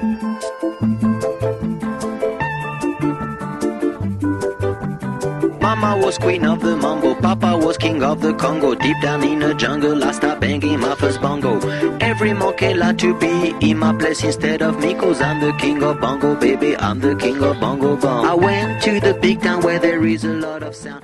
Mama was queen of the mambo, Papa was king of the Congo. Deep down in the jungle, I start banging my first bongo. Every monkey like to be in my place instead of me, cause I'm the king of bongo, baby. I'm the king of bongo bong. I went to the big town where there is a lot of sound.